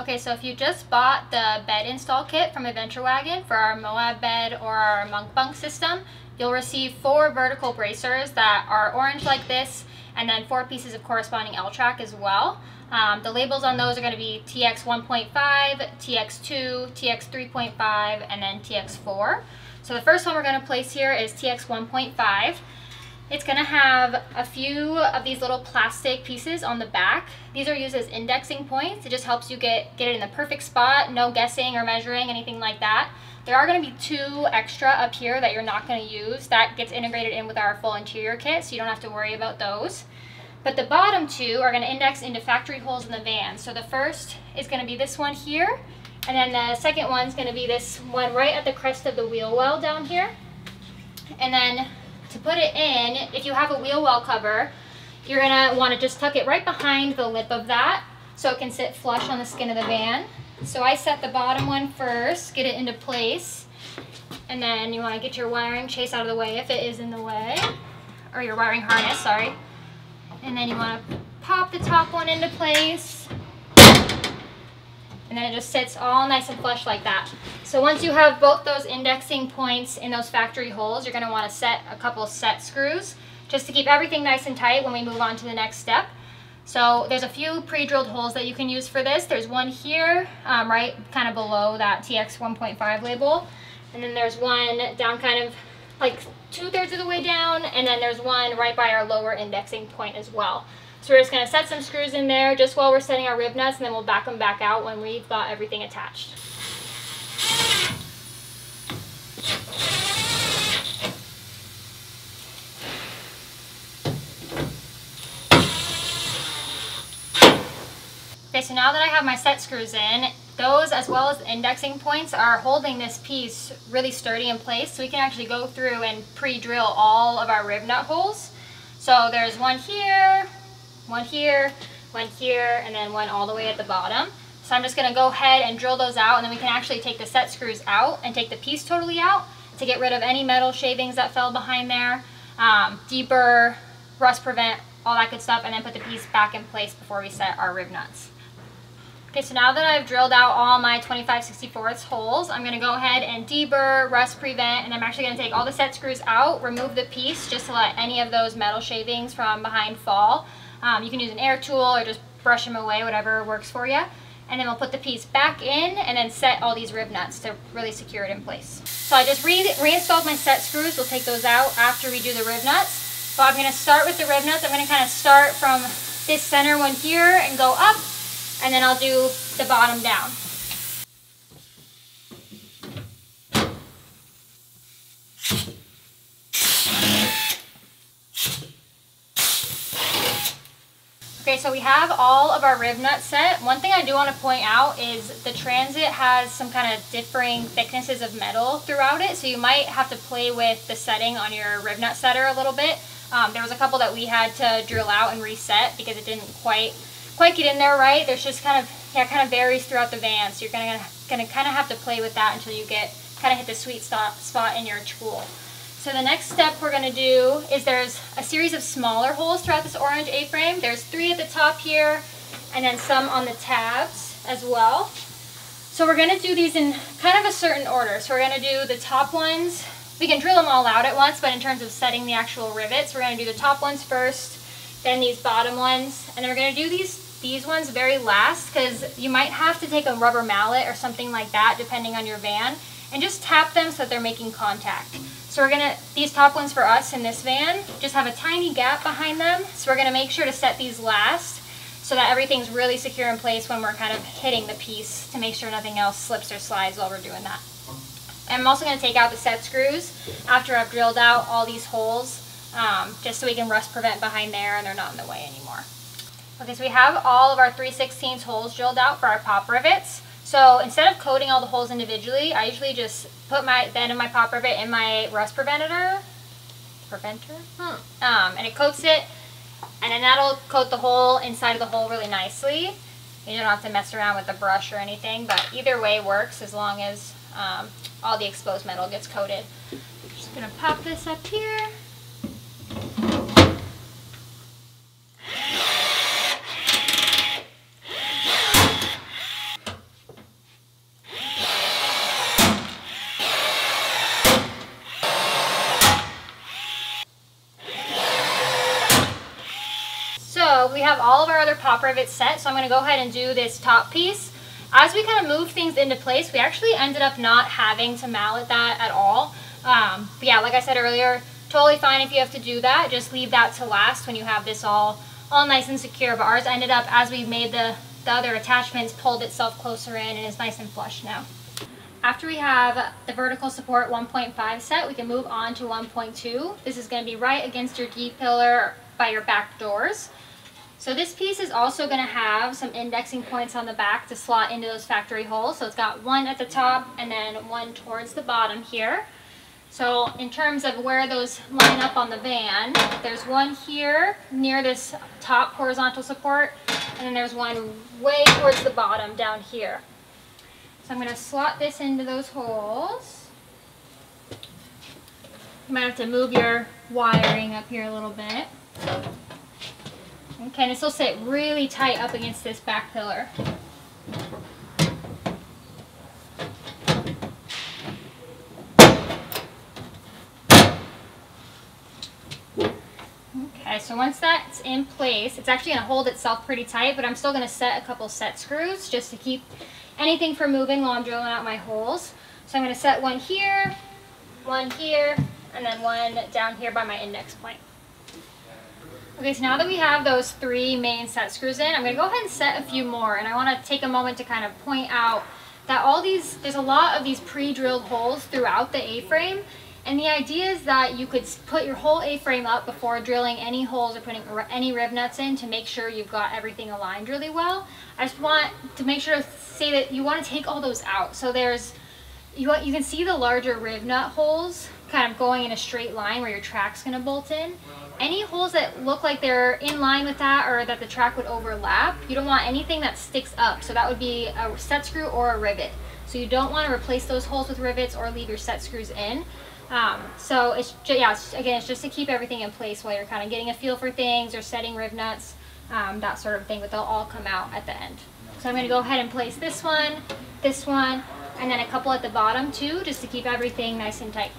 Okay, so if you just bought the bed install kit from Adventure Wagon for our Moab bed or our Monk Bunk system, you'll receive four vertical bracers that are orange like this, and then four pieces of corresponding L-track as well. Um, the labels on those are going to be TX 1.5, TX2, TX 3.5, and then TX4. So the first one we're going to place here is TX 1.5. It's going to have a few of these little plastic pieces on the back. These are used as indexing points. It just helps you get, get it in the perfect spot, no guessing or measuring, anything like that. There are going to be two extra up here that you're not going to use. That gets integrated in with our full interior kit, so you don't have to worry about those. But the bottom two are going to index into factory holes in the van. So the first is going to be this one here, and then the second one's going to be this one right at the crest of the wheel well down here. And then to put it in, if you have a wheel well cover, you're want to just tuck it right behind the lip of that so it can sit flush on the skin of the van. So I set the bottom one first, get it into place, and then you want to get your wiring chase out of the way if it is in the way, or your wiring harness, sorry. And then you want to pop the top one into place. And then it just sits all nice and flush like that. So once you have both those indexing points in those factory holes, you're going to want to set a couple set screws just to keep everything nice and tight when we move on to the next step. So there's a few pre-drilled holes that you can use for this. There's one here, um, right kind of below that TX 1.5 label. And then there's one down kind of like two-thirds of the way down, and then there's one right by our lower indexing point as well. So we're just going to set some screws in there just while we're setting our riv nuts, and then we'll back them back out when we've got everything attached. Okay, so now that I have my set screws in, those as well as the indexing points are holding this piece really sturdy in place so we can actually go through and pre-drill all of our riv nut holes. So there's one here, one here, one here, and then one all the way at the bottom. So I'm just going to go ahead and drill those out and then we can actually take the set screws out and take the piece totally out to get rid of any metal shavings that fell behind there, um, deburr, rust prevent, all that good stuff, and then put the piece back in place before we set our riv nuts. Okay, so now that I've drilled out all my 25 64 holes, I'm going to go ahead and deburr, rust prevent, and I'm actually going to take all the set screws out, remove the piece just to let any of those metal shavings from behind fall. Um, you can use an air tool or just brush them away, whatever works for you. And then we'll put the piece back in and then set all these riv nuts to really secure it in place. So I just re reinstalled my set screws. We'll take those out after we do the riv nuts. So I'm going to start with the riv nuts. I'm going to kind of start from this center one here and go up and then I'll do the bottom down. Okay, so we have all of our rib set. One thing I do want to point out is the Transit has some kind of differing thicknesses of metal throughout it, so you might have to play with the setting on your riv nut setter a little bit. Um, there was a couple that we had to drill out and reset because it didn't quite quite get in there right. There's just kind of, yeah, kind of varies throughout the van. So you're gonna, gonna kind of have to play with that until you get, kind of hit the sweet spot, spot in your tool. So the next step we're gonna do is there's a series of smaller holes throughout this orange A-frame. There's three at the top here, and then some on the tabs as well. So we're gonna do these in kind of a certain order. So we're gonna do the top ones. We can drill them all out at once, but in terms of setting the actual rivets, we're gonna do the top ones first, then these bottom ones, and then we're gonna do these these ones very last because you might have to take a rubber mallet or something like that depending on your van and just tap them so that they're making contact. So we're gonna, these top ones for us in this van, just have a tiny gap behind them. So we're gonna make sure to set these last so that everything's really secure in place when we're kind of hitting the piece to make sure nothing else slips or slides while we're doing that. I'm also gonna take out the set screws after I've drilled out all these holes um, just so we can rust prevent behind there and they're not in the way anymore. Okay, so we have all of our 3 16 holes drilled out for our pop rivets. So instead of coating all the holes individually, I usually just put my the end of my pop rivet in my rust preventer, preventer, hmm. um, and it coats it, and then that'll coat the hole inside of the hole really nicely. You don't have to mess around with the brush or anything, but either way works as long as um, all the exposed metal gets coated. Just gonna pop this up here. So we have all of rivets set, so I'm gonna go ahead and do this top piece. As we kind of move things into place, we actually ended up not having to mallet that at all. Um, but yeah, like I said earlier, totally fine if you have to do that. Just leave that to last when you have this all, all nice and secure. But ours ended up, as we made the, the other attachments, pulled itself closer in and is nice and flush now. After we have the vertical support 1.5 set, we can move on to 1.2. This is going to be right against your D-pillar by your back doors. So this piece is also going to have some indexing points on the back to slot into those factory holes. So it's got one at the top and then one towards the bottom here. So in terms of where those line up on the van, there's one here near this top horizontal support, and then there's one way towards the bottom down here. So I'm going to slot this into those holes. You might have to move your wiring up here a little bit. Okay, and this will sit really tight up against this back pillar. Okay, so once that's in place, it's actually going to hold itself pretty tight, but I'm still going to set a couple set screws just to keep anything from moving while I'm drilling out my holes. So I'm going to set one here, one here, and then one down here by my index point. Okay, so now that we have those three main set screws in, I'm to go ahead and set a few more. And I want to take a moment to kind of point out that all these, there's a lot of these pre-drilled holes throughout the A-frame. And the idea is that you could put your whole A-frame up before drilling any holes or putting any riv nuts in to make sure you've got everything aligned really well. I just want to make sure to say that you want to take all those out. So there's, you, want, you can see the larger riv nut holes kind of going in a straight line where your track's to bolt in. Any holes that look like they're in line with that or that the track would overlap, you don't want anything that sticks up. So that would be a set screw or a rivet. So you don't want to replace those holes with rivets or leave your set screws in. Um, so it's just yeah, it's, again, it's just to keep everything in place while you're kind of getting a feel for things or setting riv nuts, um, that sort of thing, but they'll all come out at the end. So I'm going to go ahead and place this one, this one, and then a couple at the bottom too, just to keep everything nice and tight.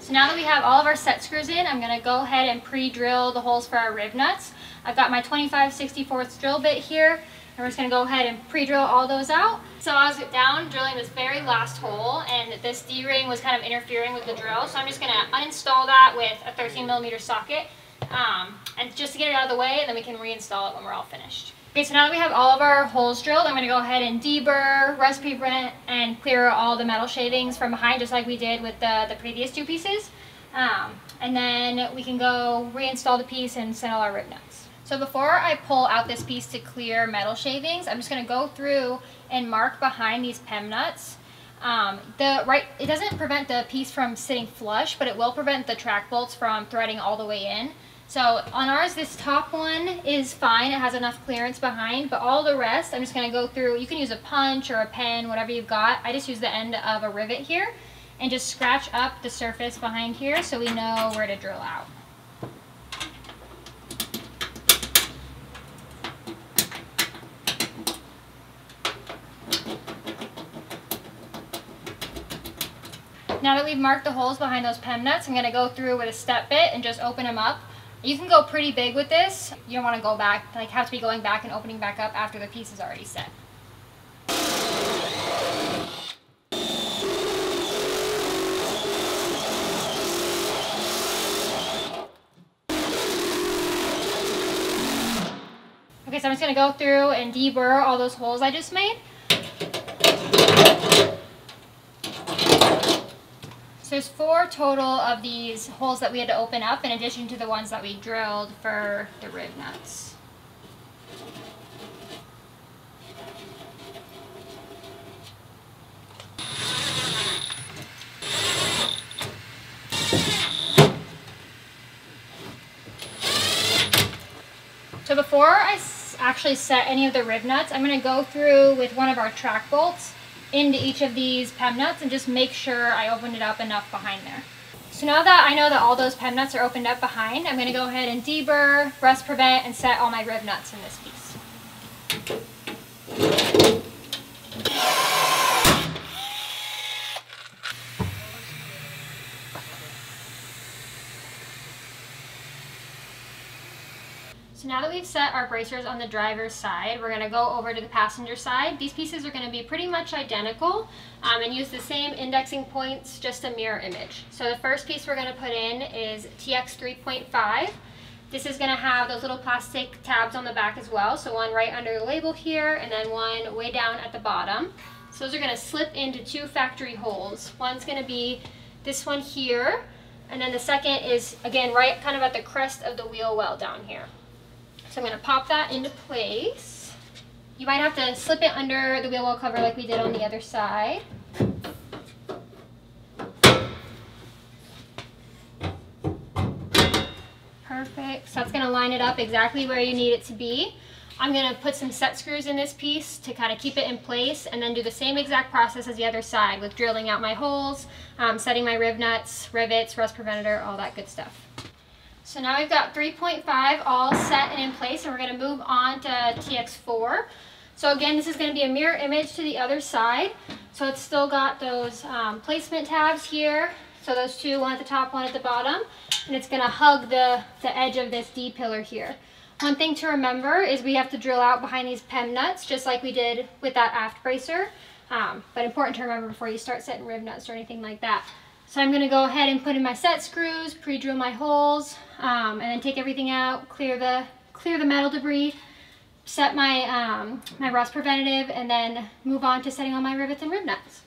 So now that we have all of our set screws in, I'm going to go ahead and pre-drill the holes for our riv nuts. I've got my 25 64th drill bit here, and we're just going to go ahead and pre-drill all those out. So I was down drilling this very last hole, and this D-ring was kind of interfering with the drill, so I'm just going to uninstall that with a 13 millimeter socket, um, and just to get it out of the way, and then we can reinstall it when we're all finished. Okay, so now that we have all of our holes drilled, I'm going to go ahead and deburr, rust prevent, and clear all the metal shavings from behind, just like we did with the, the previous two pieces. Um, and then we can go reinstall the piece and set all our riv nuts. So before I pull out this piece to clear metal shavings, I'm just going to go through and mark behind these PEM nuts. Um, the right, It doesn't prevent the piece from sitting flush, but it will prevent the track bolts from threading all the way in. So on ours, this top one is fine. It has enough clearance behind, but all the rest, I'm just going to go through. You can use a punch or a pen, whatever you've got. I just use the end of a rivet here and just scratch up the surface behind here so we know where to drill out. Now that we've marked the holes behind those PEM nuts, I'm going to go through with a step bit and just open them up. You can go pretty big with this. You don't want to go back, like have to be going back and opening back up after the piece is already set. Okay, so I'm just going to go through and deburr all those holes I just made. There's four total of these holes that we had to open up in addition to the ones that we drilled for the riv nuts. So before I actually set any of the riv nuts, I'm going to go through with one of our track bolts into each of these PEM nuts and just make sure I opened it up enough behind there. So now that I know that all those PEM nuts are opened up behind, I'm going to go ahead and deburr, rust prevent, and set all my riv nuts in this piece. Now that we've set our bracers on the driver's side, we're gonna go over to the passenger side. These pieces are gonna be pretty much identical um, and use the same indexing points, just a mirror image. So the first piece we're gonna put in is TX 3.5. This is gonna have those little plastic tabs on the back as well. So one right under the label here and then one way down at the bottom. So those are gonna slip into two factory holes. One's gonna be this one here, and then the second is, again, right kind of at the crest of the wheel well down here. So I'm going to pop that into place. You might have to slip it under the wheel well cover like we did on the other side. Perfect. So that's going to line it up exactly where you need it to be. I'm going to put some set screws in this piece to kind of keep it in place and then do the same exact process as the other side with drilling out my holes, um, setting my riv nuts, rivets, rust preventer, all that good stuff. So now we've got 3.5 all set and in place and we're going to move on to TX4. So again, this is going to be a mirror image to the other side. So it's still got those um, placement tabs here. So those two, one at the top, one at the bottom. And it's going to hug the, the edge of this D-pillar here. One thing to remember is we have to drill out behind these PEM nuts, just like we did with that aft bracer. Um, but important to remember before you start setting riv nuts or anything like that. So I'm gonna go ahead and put in my set screws, pre-drill my holes, um, and then take everything out, clear the, clear the metal debris, set my, um, my rust preventative, and then move on to setting all my rivets and riv nuts.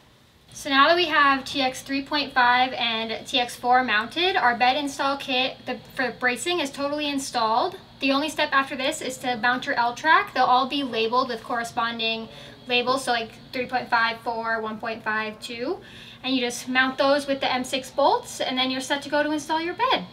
So now that we have TX 3.5 and TX4 mounted, our bed install kit the, for bracing is totally installed. The only step after this is to mount your L-track. They'll all be labeled with corresponding labels, so like 3.5, 4, 1.5, 2. And you just mount those with the M6 bolts, and then you're set to go to install your bed.